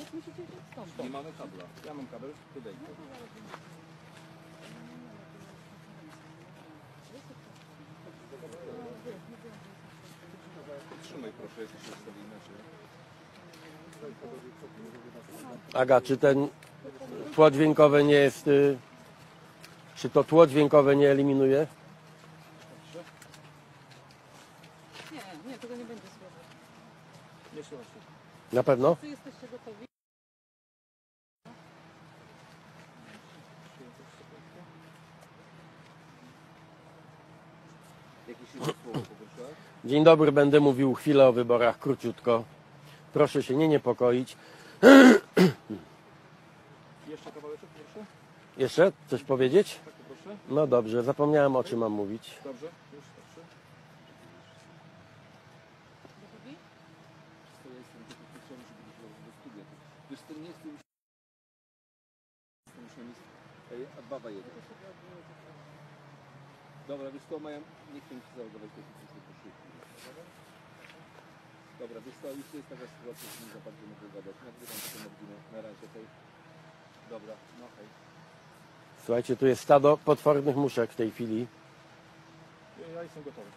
Więc musicie wziąć stąd. Nie mamy kabla. Ja mam kabel, ty daj. Trzymaj proszę, jak się ustawi inaczej. Aga, czy ten tło dźwiękowe nie jest... y, Czy to tło dźwiękowe nie eliminuje? Nie, nie, tego nie będzie słychać. Nie słychać. Na pewno? Czy jesteście gotowi? Dzień dobry, będę mówił chwilę o wyborach, króciutko. Proszę się nie niepokoić. Jeszcze kawałeczek proszę? Jeszcze coś powiedzieć? Tak, proszę. No dobrze, zapomniałem o czym mam mówić. Dobrze? Już, ja jestem żeby do studia. Wiesz, to nie. Muszę mieć... A baba jedzie. Dobra, wiesz co, mają... Nie chcę mi się zalogować do tych Dobra, wiesz co, już jest taka sytuacja, że nie za bardzo mogę gadać. Nagrywam tę godzinę na razie tej. Dobra, no hej. Słuchajcie, tu jest stado potwornych muszek w tej chwili. Ja jestem gotowy.